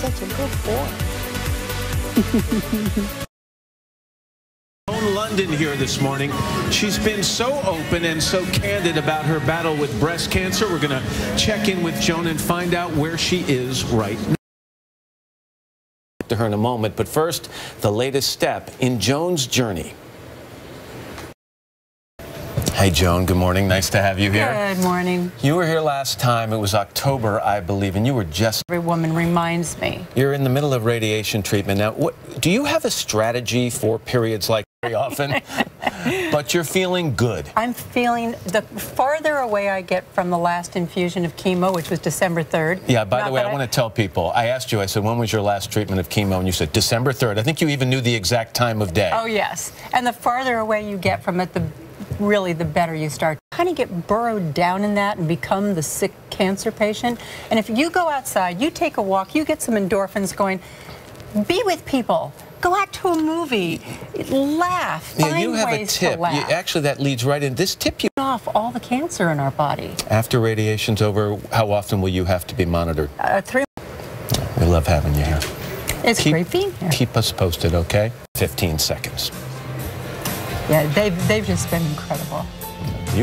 such a good boy. Lunden here this morning. She's been so open and so candid about her battle with breast cancer. We're going to check in with Joan and find out where she is right now. To her in a moment, but first, the latest step in Joan's journey. Hey, Joan, good morning. Nice to have you here. Good morning. You were here last time. It was October, I believe, and you were just. Every woman reminds me. You're in the middle of radiation treatment. Now, what, do you have a strategy for periods like very often? but you're feeling good. I'm feeling the farther away I get from the last infusion of chemo, which was December 3rd. Yeah, by the way, I, I want to tell people, I asked you, I said, when was your last treatment of chemo? And you said December 3rd. I think you even knew the exact time of day. Oh, yes. And the farther away you get from it, the really the better you start. Kind of get burrowed down in that and become the sick cancer patient. And if you go outside, you take a walk, you get some endorphins going, be with people. Go out to a movie, laugh, yeah, you have a tip. You, actually, that leads right in. This tip you off all the cancer in our body. After radiation's over, how often will you have to be monitored? Uh, three. We love having you here. It's keep, great being here. Keep us posted, okay? 15 seconds. Yeah, they've, they've just been incredible. You